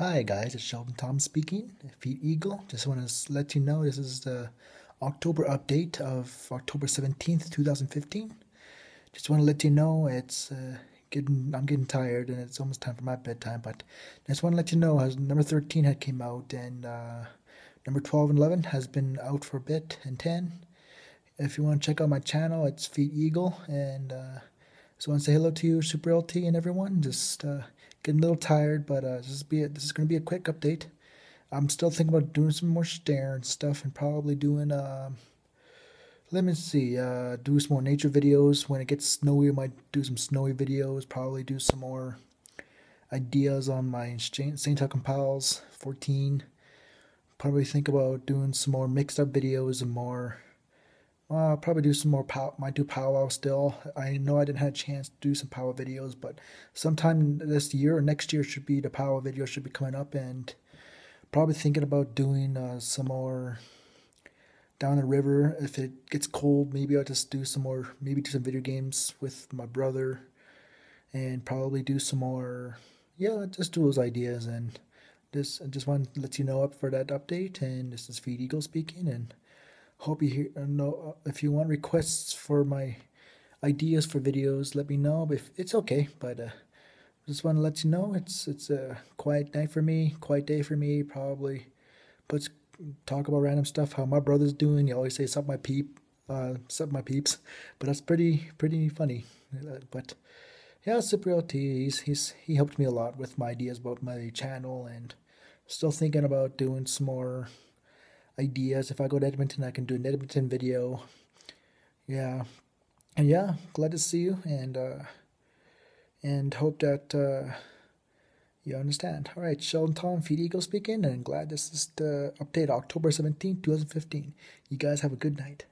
Hi guys, it's Sheldon Tom speaking. Feet Eagle. Just want to let you know this is the October update of October 17th, 2015. Just want to let you know it's uh, getting I'm getting tired and it's almost time for my bedtime, but just want to let you know as number 13 had came out and uh, number 12 and 11 has been out for a bit and 10. If you want to check out my channel, it's Feet Eagle and uh, just want to say hello to you, Super LT and everyone. Just uh, getting a little tired, but uh, this is be a, this is going to be a quick update. I'm still thinking about doing some more stare and stuff, and probably doing. Uh, let me see. Uh, do some more nature videos when it gets snowy. I might do some snowy videos. Probably do some more ideas on my St. Tuckin Pals 14. Probably think about doing some more mixed up videos and more I'll probably do some more pow. Might do powwow still. I know I didn't have a chance to do some powwow videos, but sometime this year or next year should be the powwow video should be coming up, and probably thinking about doing uh, some more down the river. If it gets cold, maybe I'll just do some more. Maybe do some video games with my brother, and probably do some more. Yeah, just do those ideas and. Just, I just want to let you know up for that update, and this is Feed Eagle speaking, and hope you hear, uh, know uh, if you want requests for my ideas for videos let me know if it's okay but uh, just want to let you know it's it's a quiet night for me quiet day for me probably but talk about random stuff how my brother's doing you always say sup my peep uh sup my peeps but that's pretty pretty funny uh, but yeah Cypriot he's he's he helped me a lot with my ideas about my channel and still thinking about doing some more ideas. If I go to Edmonton, I can do an Edmonton video. Yeah, and yeah, glad to see you, and uh, and hope that uh, you understand. All right, Sheldon Tom, Feet Eagle speaking, and glad this is the update October seventeenth, 2015. You guys have a good night.